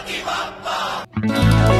秋葉っ